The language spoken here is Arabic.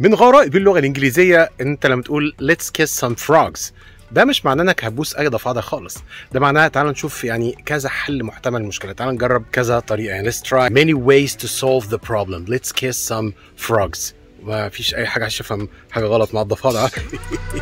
من غرائب اللغة الإنجليزية أنت لما تقول let's kiss some frogs. ده مش معناه إنك هتبوس أي ضفادع خالص. ده معناها تعال نشوف يعني كذا حل محتمل للمشكله تعال نجرب كذا طريقة. يعني let's try many ways to solve the problem. Let's kiss some frogs. ما فيش أي حاجة عشان افهم حاجة غلط مع الضفادع.